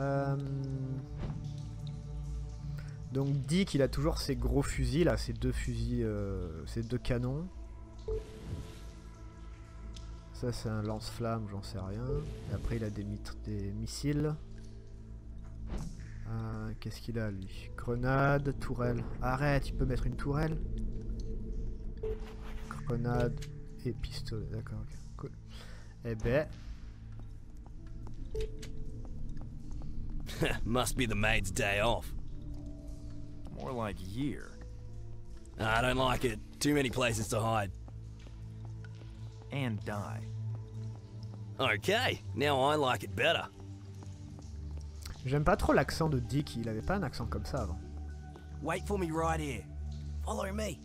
Euh, Donc Dick, il a toujours ses gros fusils là, ses deux fusils, euh, ses deux canons. Ça c'est un lance-flamme, j'en sais rien. Et après il a des, des missiles. Euh, Qu'est-ce qu'il a lui? Grenade, tourelle. Arrête, il peut mettre une tourelle. Grenade et pistolet, d'accord, ok, cool. Eh ben, Must be the maid's day off. More like year. I don't like it. Too many places to hide. And die. Okay, now I like it better. j'aime pas trop l'accent de Dick, il avait pas un accent comme ça avant. Wait for me right here. Follow me.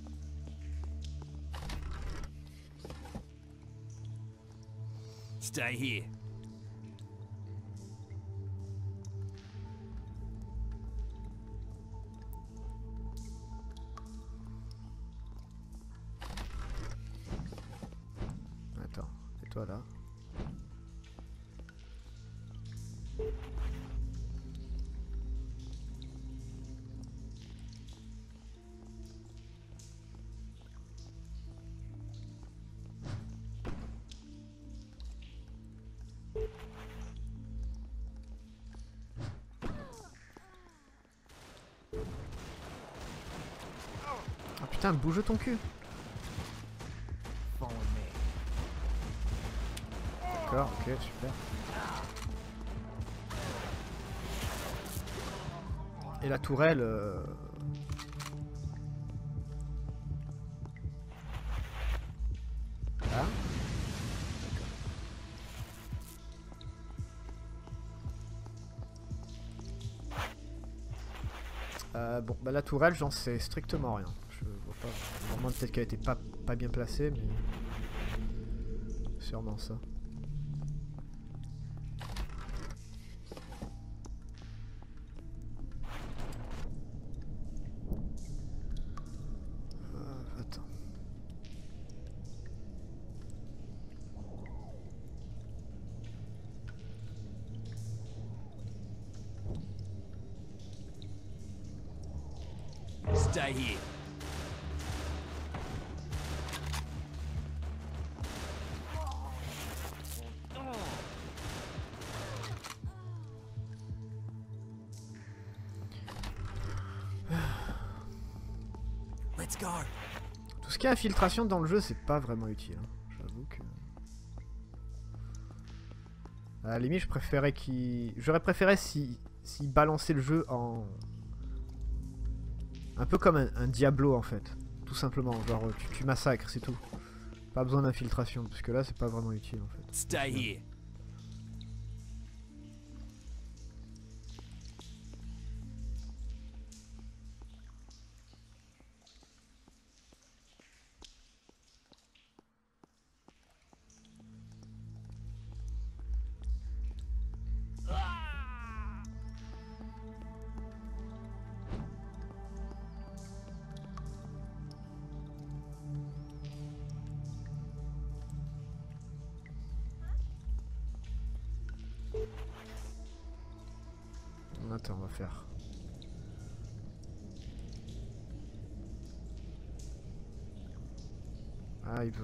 Stay here. Ah putain, bouge ton cul Ok, super. Et la tourelle... euh, Là. Euh, bon, bah la tourelle, j'en sais strictement rien. Je vois pas. Vraiment, peut-être qu'elle était pas, pas bien placée, mais. Sûrement ça. Infiltration dans le jeu, c'est pas vraiment utile. hein. J'avoue que. À la je préférais qu'il. J'aurais préféré si s'il balançait le jeu en. Un peu comme un, Diablo en fait. Tout simplement. Genre, tu, tu massacres, c'est tout. Pas besoin d'infiltration, parce que là, c'est pas vraiment utile en fait. Stay here.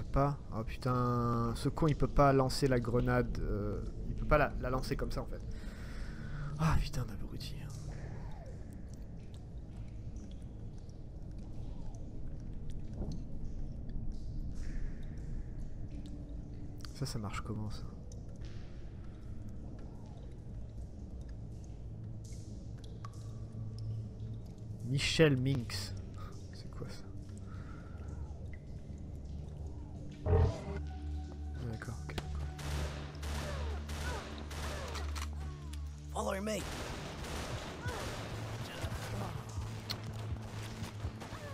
Pas. Oh putain, ce con il peut pas lancer la grenade. euh, Il peut pas la, la lancer comme ça en fait. Ah putain d'abruti. Ça, ça marche comment ça? Michel Minx. C'est quoi ça?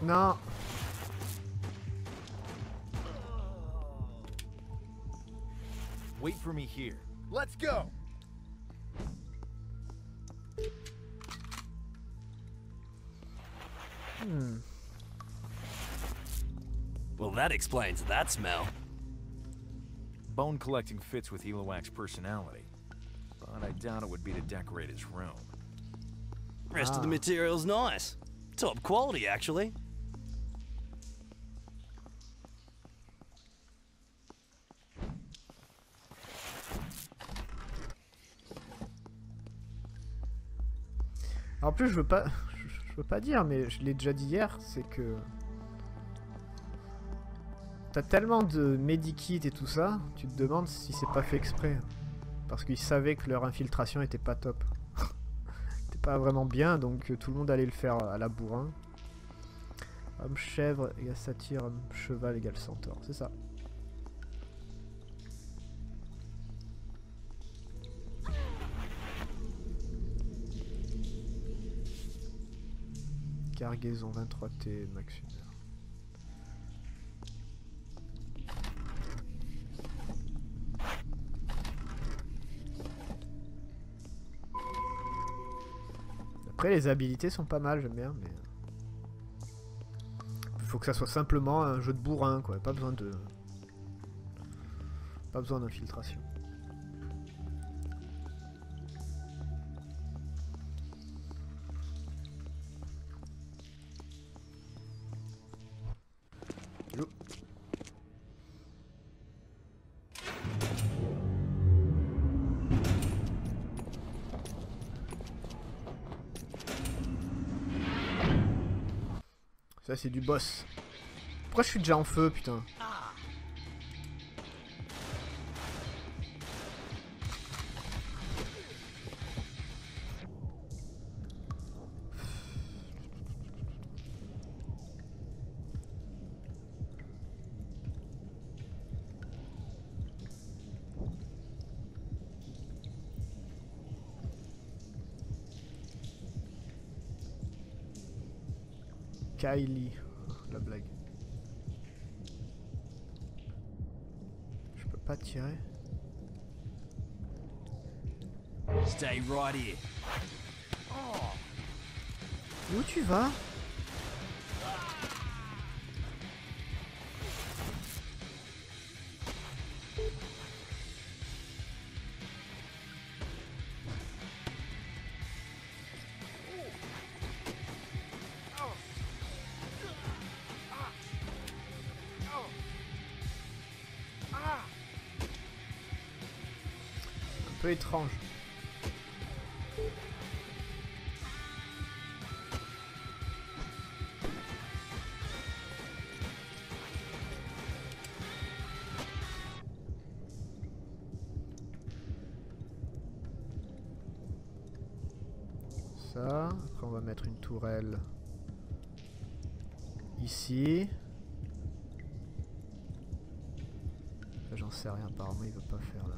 Non Wait for me here. Let's go! Hmm. Well, that explains that smell. Bone collecting fits with Eloac's personality. But I doubt it would be to decorate his room. Rest of the Ah. material's nice. Top quality, actually. En plus, je veux pas, je veux pas dire, mais je l'ai déjà dit hier, c'est que t'as tellement de medikits et tout ça, tu te demandes si c'est pas fait exprès, parce qu'ils savaient que leur infiltration était pas top, était pas vraiment bien, donc euh, tout le monde allait le faire à la bourrin. Homme chèvre égale satyre, homme cheval égale centaure, c'est ça. Cargaison 23T Max 1 heure. Après les habilités sont pas mal, j'aime bien, mais... Faut que ça soit simplement un jeu de bourrin, quoi. Pas besoin de... Pas besoin d'infiltration. C'est du boss. Pourquoi je suis déjà en feu putain? Kylie. La blague. Je peux pas tirer. Stay right here. Où tu vas? Étrange. Ça, après on va mettre une tourelle ici. J'en sais rien, apparemment il veut pas faire la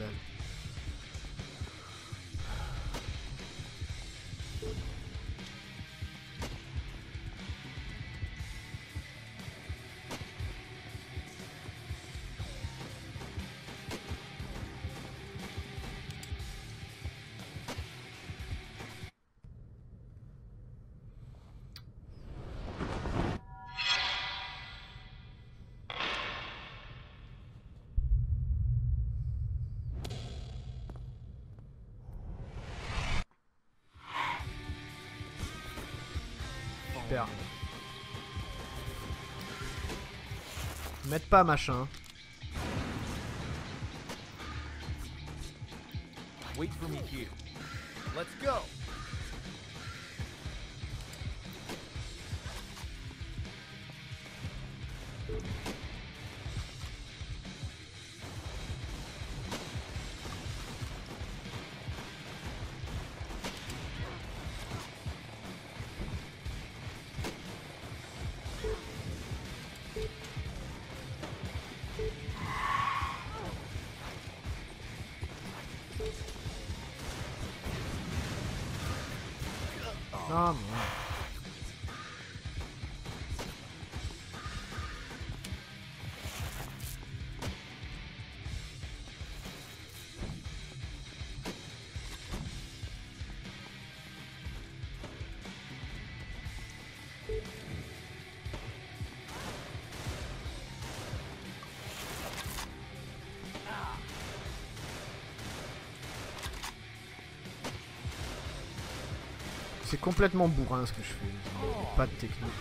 Ce Super. Mettre pas machin. Wait for me here. Let's go. Ah C'est complètement bourrin ce que je fais. Pas de technique.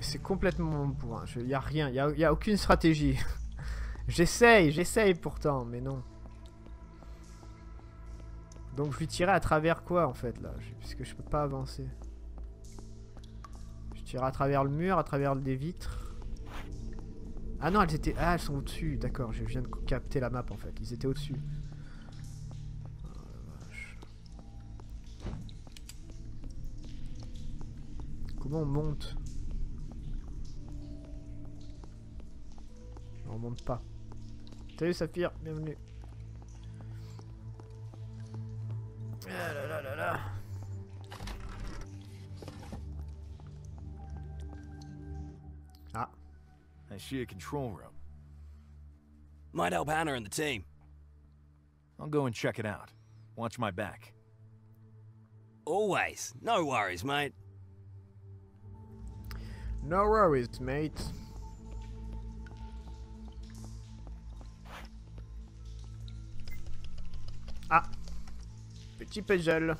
C'est- complètement bourrin. Il n'y a rien. Il n'y a, a aucune stratégie. j'essaye, j'essaye pourtant, mais non. Donc je lui tirais à travers quoi en fait là? Puisque je peux pas avancer. Je tire à travers le mur, à travers des vitres. Ah non, elles étaient. Ah, elles sont au-dessus. D'accord, je viens de capter la map en fait. Ils étaient au-dessus. Comment on monte? On monte pas. Salut Saphir, bienvenue. Ah là là là là. I see a control room. Might help Hannah and the team. I'll go and check it out. Watch my back. Always. No worries, mate. no worries, mate. Ah, petit puzzle.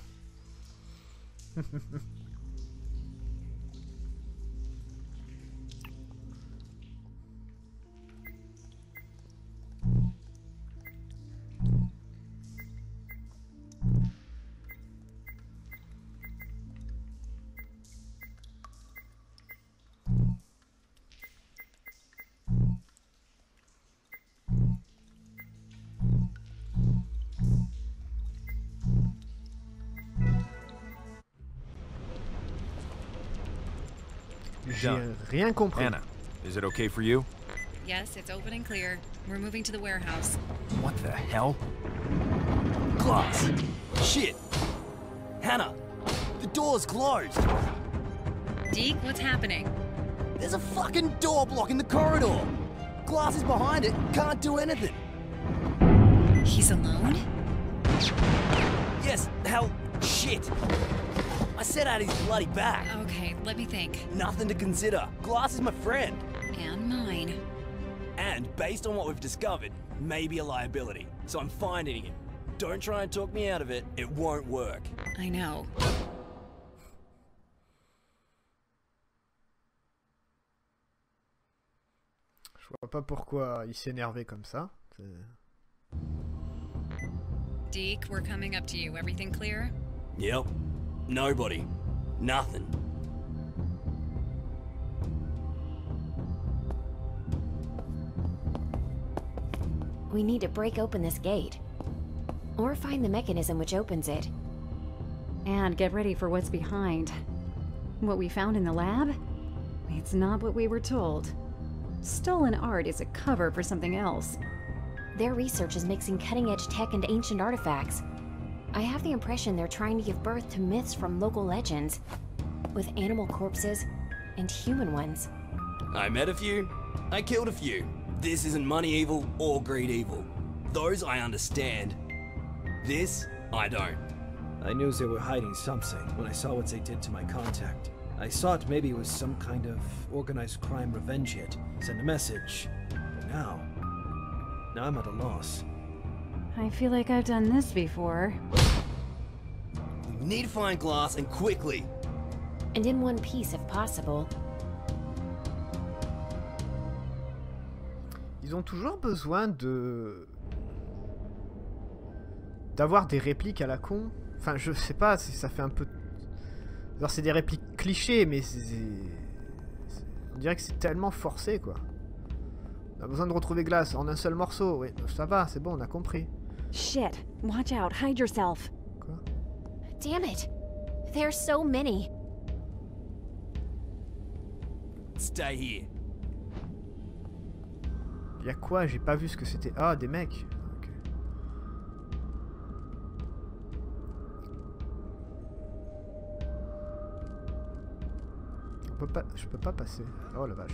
rien compris. Anna, is it okay for you? Yes, it's open and clear. We're moving to the warehouse. What the hell? Glass. Shit. Hannah, the door's closed. Deke, what's happening? There's a fucking door blocking the corridor. Glass is behind it. Can't do anything. He's alone? Yes, hell, shit. I said out his bloody back. Okay, let me think. Nothing to consider. Glass is my friend. And mine. And based on what we've discovered, maybe a liability. So I'm finding him. Don't try and talk me out of it. It won't work. I know. Je vois pas pourquoi il s'énervait comme ça. Deke, we're coming up to you. Everything clear? Yep. Nobody. Nothing. We need to break open this gate. Or find the mechanism which opens it. And get ready for what's behind. What we found in the lab? It's not what we were told. Stolen art is a cover for something else. Their research is mixing cutting edge tech and ancient artifacts. I have the impression they're trying to give birth to myths from local legends, with animal corpses and human ones. I met a few. I killed a few. This isn't money evil or greed evil. Those I understand. This, I don't. I knew they were hiding something when I saw what they did to my contact. I thought maybe it was some kind of organized crime revenge hit. Send a message. But now. Now I'm at a loss. I feel like I've done this before. We need to find glass and quickly. And in one piece if possible. Ils ont toujours besoin de. d'avoir des répliques à la con. Enfin, je sais pas, ça fait un peu. Alors, c'est des répliques clichés, mais c'est. c'est- On dirait que c'est tellement forcé, quoi. On a besoin de retrouver Glace en un seul morceau. Oui, ça va, c'est bon, on a compris. Shit! Watch out, hide yourself! Quoi? Damn it! There's so many. Stay here. Y a quoi? J'ai pas vu ce que c'était. Ah, des mecs. Ok. On peut pas. Je peux pas passer. Oh la vache.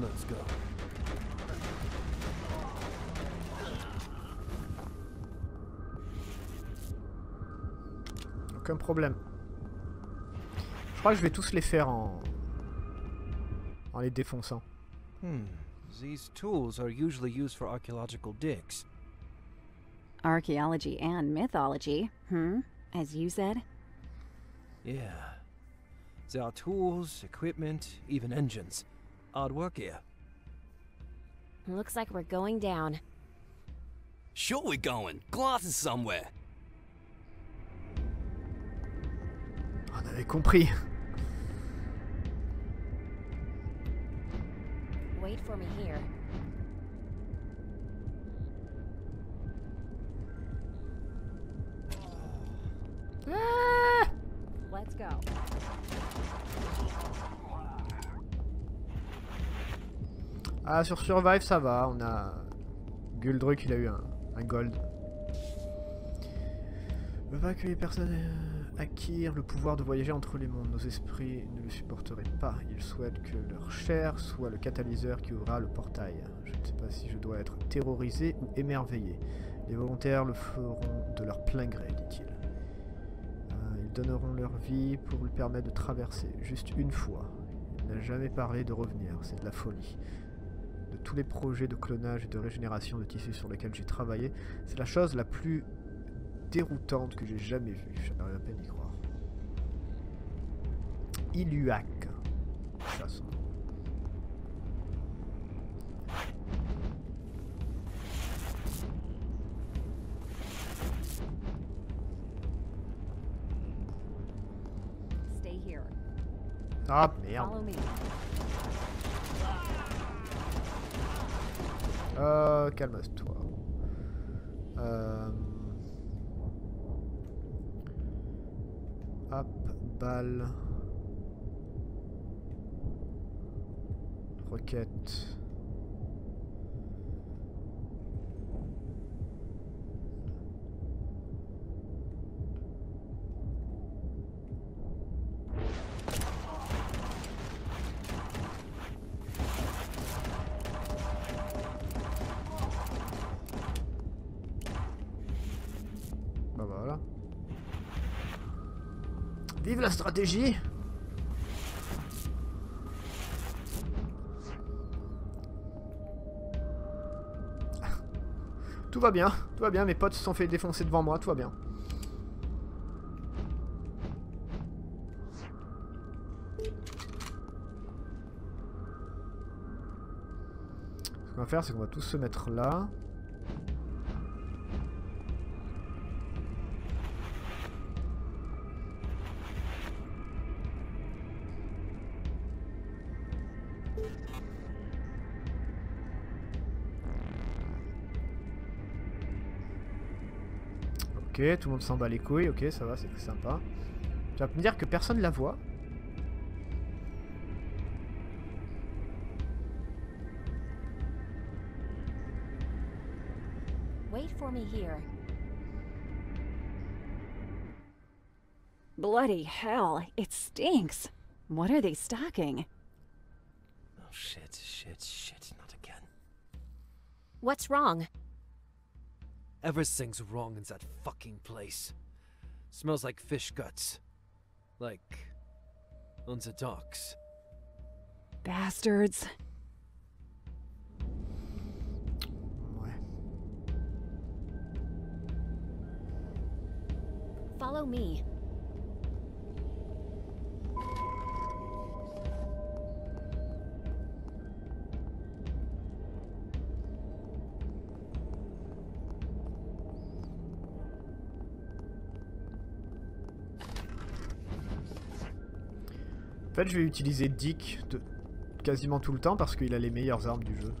Let's go. Aucun problème. Je crois que je vais tous les faire en. en les défonçant. Hmm. These tools are usually used for archaeological digs. Archaeology and mythology, hmm? As you said? Yeah. There are tools, equipment, even engines. Odd work here. Looks like we're going down. Sure we're going. Glasses somewhere. On avait compris. Wait for me here. Ah Let's go. Ah, sur Survive, ça va. On a. Guldruck, il a eu un, un gold. Veut pas que les personnes acquièrent le pouvoir de voyager entre les mondes. Nos esprits ne le supporteraient pas. Ils souhaitent que leur chair soit le catalyseur qui ouvrira le portail. Je ne sais pas si je dois être terrorisé ou émerveillé. Les volontaires le feront de leur plein gré, dit-il. Euh, ils donneront leur vie pour lui permettre de traverser, juste une fois. Il n'a jamais parlé de revenir, c'est de la folie. De tous les projets de clonage et de régénération de tissus sur lesquels j'ai travaillé, c'est la chose la plus déroutante que j'ai jamais vue. J'aimerais à peine y croire. Iluac. Ça, here. Ah merde. Euh, calme-toi. Euh... Hop, balle. Roquette. Stratégie Tout va bien, tout va bien, mes potes se sont fait défoncer devant moi, tout va bien. Ce qu'on va faire, c'est qu'on va tous se mettre là. Ok, tout le monde s'en bat les couilles, ok, ça va, c'est sympa. Tu vas me dire que personne la voit Wait for me here. Bloody hell, it stinks. What are they stocking? Oh shit, shit, shit, not again. What's wrong? Everything's wrong in that fucking place. Smells like fish guts. Like. on the docks. Bastards. Follow me. Fait, je vais utiliser Dick quasiment tout le temps parce qu'il a les meilleures armes du jeu.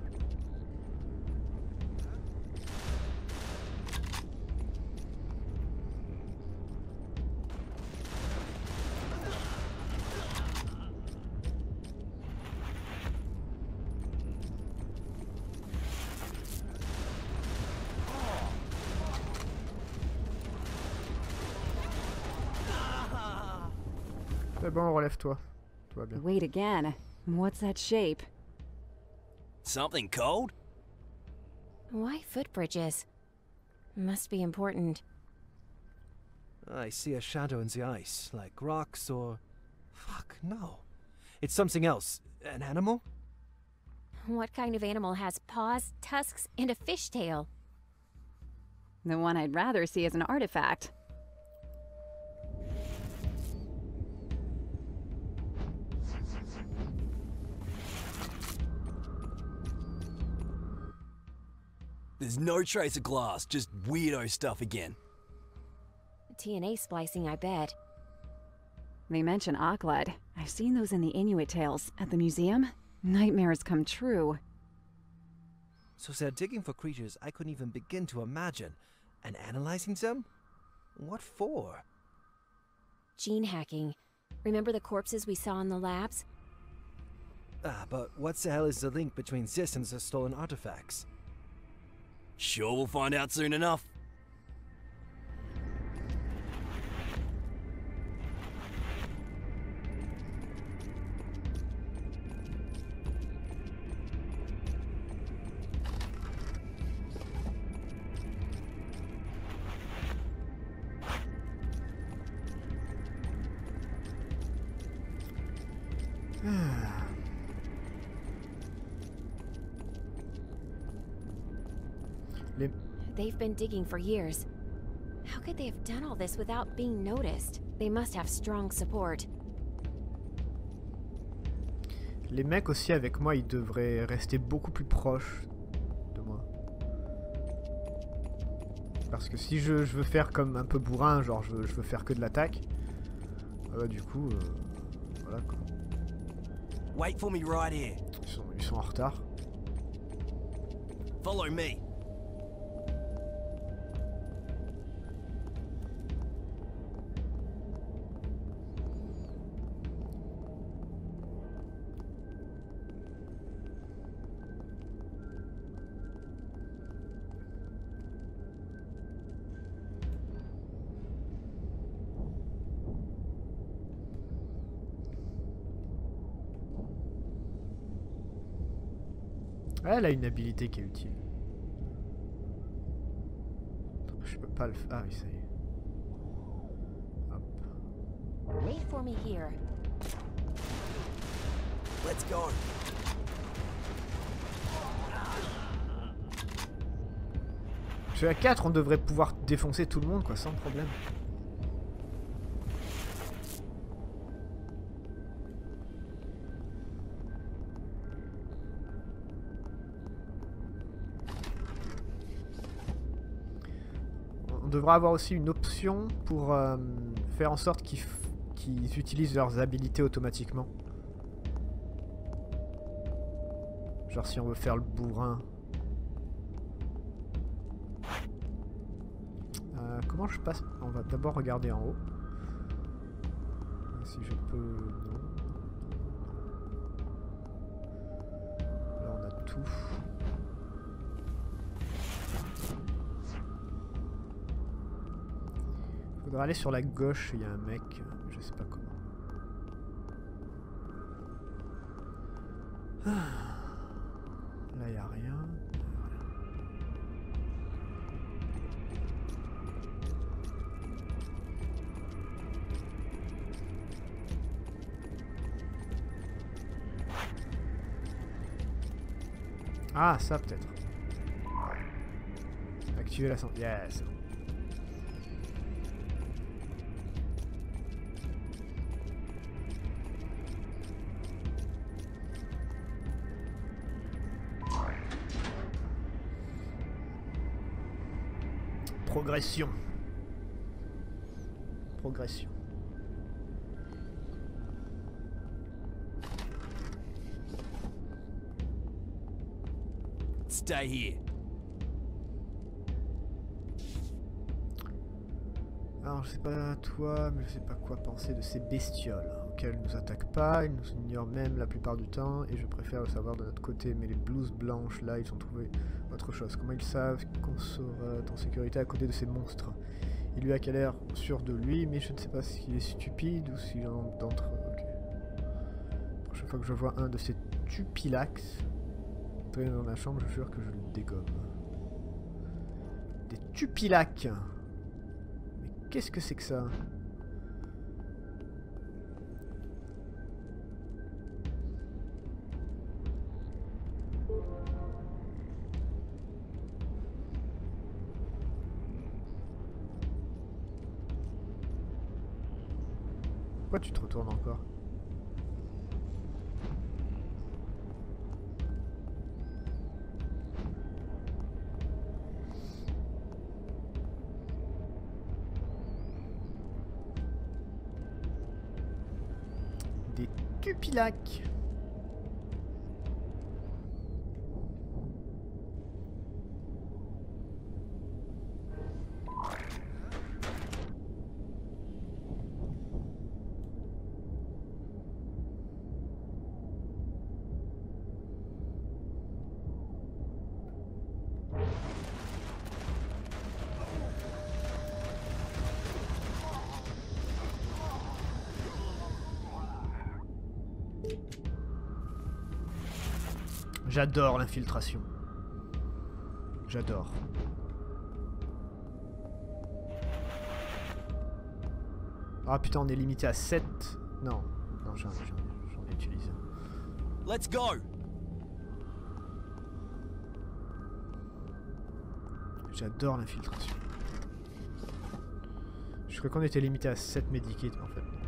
Wait again. What's that shape? Something cold? Why footbridges? Must be important. I see a shadow in the ice, like rocks or. Fuck, no. It's something else. An animal? What kind of animal has paws, tusks, and a fishtail? The one I'd rather see as an artifact. There's no trace of glass, just weirdo stuff again. TNA splicing, I bet. They mention Aklad. I've seen those in the Inuit tales at the museum. Nightmares come true. So they're digging for creatures I couldn't even begin to imagine, and analyzing them? What for? Gene hacking. Remember the corpses we saw in the labs? Ah, but what the hell is the link between this and the stolen artifacts? Sure, we'll find out soon enough. Been digging for years. How could they have done all this without being noticed? They must have strong support. Les mecs aussi avec moi, ils devraient rester beaucoup plus proches de moi. Parce que si je, je veux faire comme un peu bourrin, genre je veux, je veux faire que de l'attaque, ah bah du coup, euh, voilà quoi. Wait for me right here. Ils sont, ils sont en retard. Follow me. Elle a une habilité qui est utile. Je peux pas le faire. Ah oui, ça y est. Hop. Wait for me here. Let's go. Je suis à 4, on devrait pouvoir défoncer tout le monde quoi, sans problème. Devra avoir aussi une option pour euh, faire en sorte qu'ils utilisent leurs habilités automatiquement. Genre si on veut faire le bourrin. Euh, comment je passe? On va d'abord regarder en haut. Si je peux... Non. Là on a tout. Faudra aller sur la gauche, il y a un mec, je sais pas comment. Ah. Là il a rien. Ah, ça peut-être. Activer la santé. Yes. Progression. Progression. Stay here. Alors, je sais pas toi, mais je sais pas quoi penser de ces bestioles, hein, auxquelles ils nous attaquent pas, ils nous ignorent même la plupart du temps, et je préfère le savoir de notre côté. Mais les blouses blanches, là, ils ont trouvé autre chose. Comment ils savent en sécurité à côté de ces monstres Il lui a qu'à l'air sûr de lui, mais je ne sais pas s'il est stupide ou s'il en d'entre. Ok. Prochaine fois que je vois un de ces tupilax traîner dans ma chambre, je jure que je le dégomme. Des tupilacs Mais qu'est-ce que c'est que ça? Tu te retournes encore Des tupilacs J'adore l'infiltration. J'adore. Ah putain, on est limité à 7. Non, non, j'en ai utilisé. Let's go! J'adore l'infiltration. Je crois qu'on était limité à 7 medikits en fait.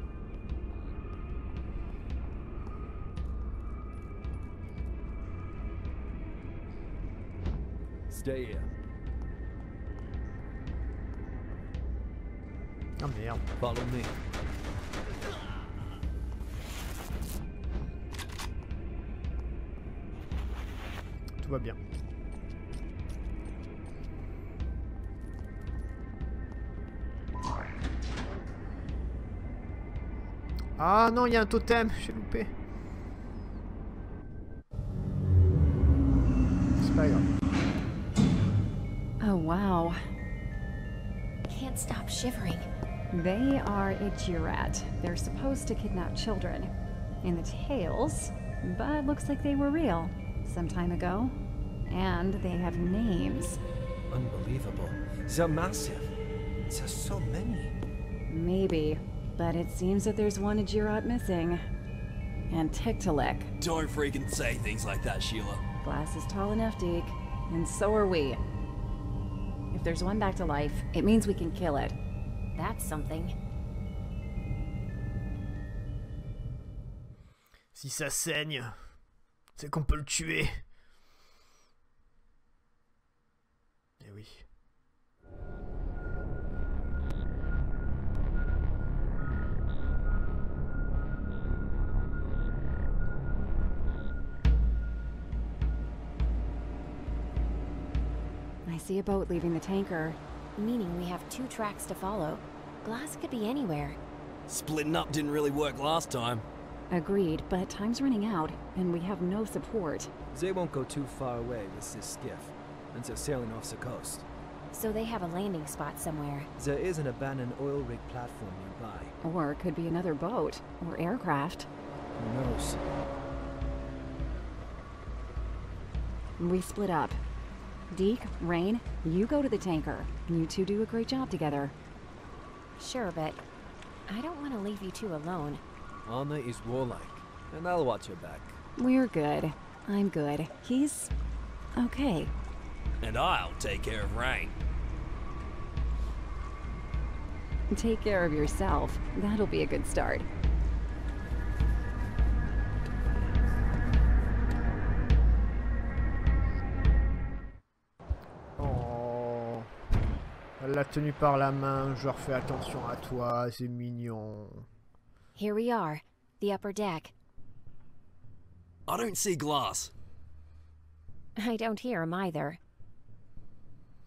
Here. Ah merde. Follow me. Tout va bien. Ah non, il y a un totem, j'ai loupé. Shivering. They are a Ichirat. They're supposed to kidnap children. In the tales, but looks like they were real some time ago. And they have names. Unbelievable. They're massive. There's so many. Maybe, but it seems that there's one Ichirat missing. And Tiktaalik. Don't freaking say things like that, Sheila. Glass is tall enough, Deke. And so are we. If there's one back to life, it means we can kill it. That's something. Si ça saigne, c'est qu'on peut le tuer. Eh oui. I see a boat leaving the tanker. Meaning we have two tracks to follow. Glass could be anywhere. Splitting up didn't really work last time. Agreed, but time's running out, and we have no support. They won't go too far away with this skiff, and they're sailing off the coast. So they have a landing spot somewhere. There is an abandoned oil rig platform nearby. Or it could be another boat, or aircraft. Who knows? We split up. Deke, Rain, you go to the tanker. You two do a great job together. Sure, but I don't want to leave you two alone. Anna is warlike, and I'll watch her back. We're good. I'm good. He's. okay. And I'll take care of Rain. Take care of yourself. That'll be a good start. Tenu par la main, je refais attention à toi, c'est mignon. Here we are, the upper deck. I don't see Glass. I don't hear him either.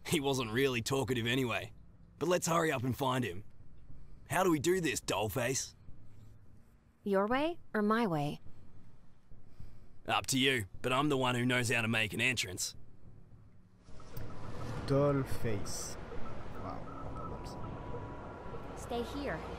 He wasn't really talkative anyway. But let's hurry up and find him. How do we do this, dollface? Your way or my way? Up to you, but I'm the one who knows how to make an entrance. Doll face. Waouh. Stay here.